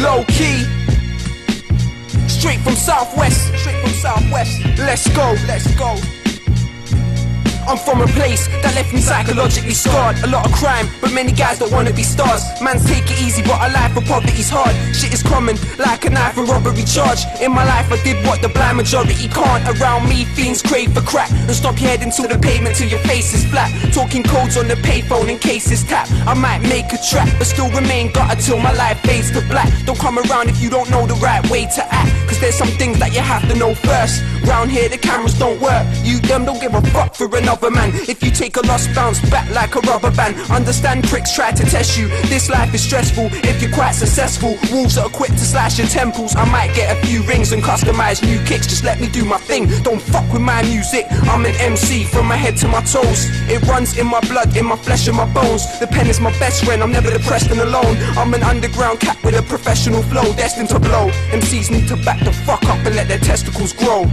Lowkey. Straight from southwest, straight from southwest. Let's go, let's go. I'm from a place that left me psychologically scarred. A lot of crime, but many guys don't wanna be stars. Man's take it easy, but a life of poverty's hard. Shit is common, like a knife and robbery charge. In my life, I did what the blind majority can't. Around me, fiends crave for crack. And stop head into the pavement till your face is flat. Talking codes on the payphone in case it's tapped. I might make a trap, but still remain gutter till my life fades to black. Don't come around if you don't know the right way to act. Cause there's some things that you have to know first. Round here, the cameras don't work. You them don't give a fuck for another man. If you take a loss, bounce back like a rubber band. Understand pricks try to test you. This life is stressful if you're quite successful. Wolves are equipped to slash your temples. I might get a few rings and customize new kicks. Just let me do my thing. Don't fuck with my music. I'm an MC from my head to my toes. It runs in my blood, in my flesh and my bones. The pen is my best friend. I'm never depressed and alone. I'm an underground cat with a professional flow, destined to blow. MCs need to back the fuck up and let their testicles grow.